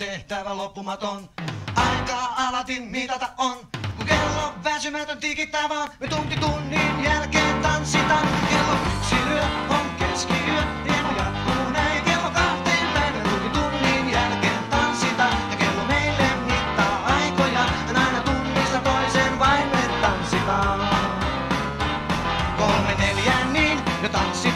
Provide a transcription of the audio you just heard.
tehtävä loppumaton. Aikaa alatin mitata on, kun kello väsymätön tikittää vaan. Me tunti tunnin jälkeen tanssitaan, kello yksi lyö, on keskiyö. Hieno jatkuu näin, kello kahteen päin, me tunti tunnin jälkeen tanssitaan. Ja kello meille mittaa aikoja, hän aina tunnista toisen vain me tanssitaan. Kolme neljä, niin, jo tanssitaan.